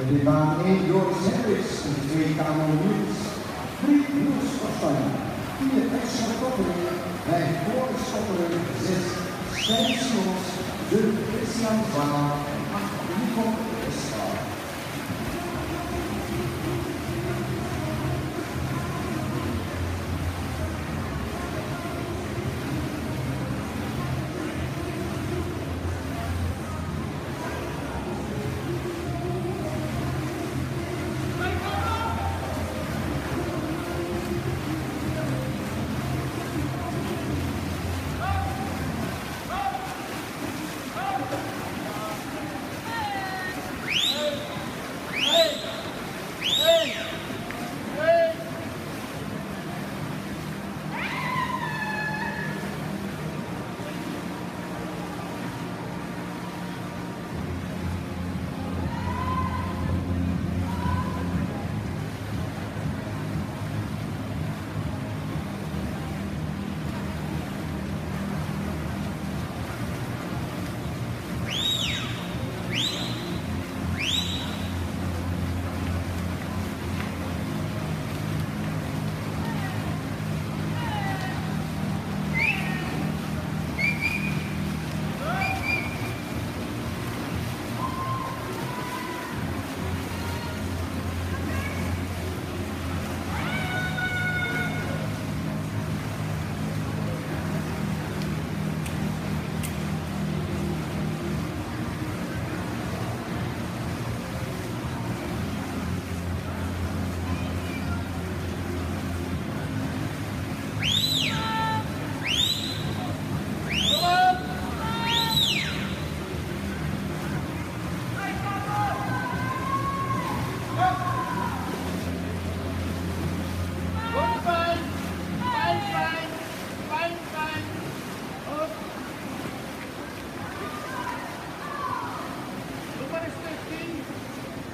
Met in baan 1 Joris Hendricks in de 2 kamer Niels. 3 Niels Kastanje. 4 Extra Koppering. 5 Boris Koppering. 6 Stijn Simons. 7 Christian en 8 Nico